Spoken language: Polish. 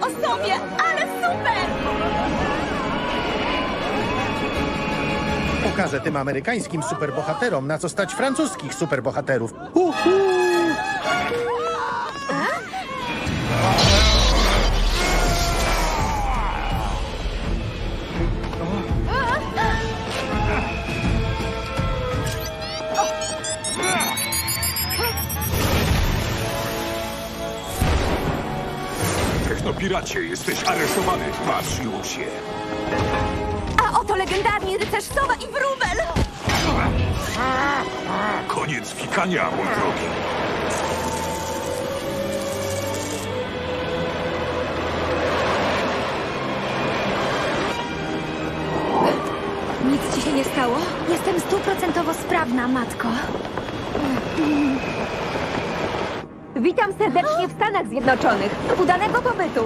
głowie, ale super! Pokażę tym amerykańskim superbohaterom, na co stać francuskich superbohaterów. Uhu! Technopiracie, jesteś aresztowany. Patrz już się. A oto legendarni rycerz Sowa i Wróbel! Koniec pikania, mój drogi. Nic ci się nie stało? Jestem stuprocentowo sprawna, matko. Witam serdecznie w Stanach Zjednoczonych. Udanego pobytu!